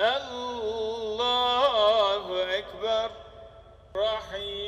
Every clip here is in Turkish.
الله أكبر. رحيم.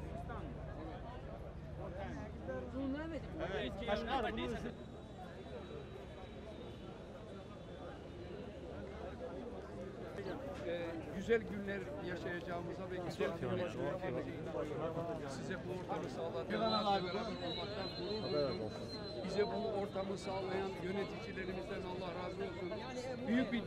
görmedim. Evet. Başka arabanın e, ee, güzel günler yaşayacağımıza ve güzel günler size bu ortamı sağladığınızla beraber olmaktan gurur. Bize bu ortamı sağlayan yöneticilerimizden Allah razı olsun. Büyük bir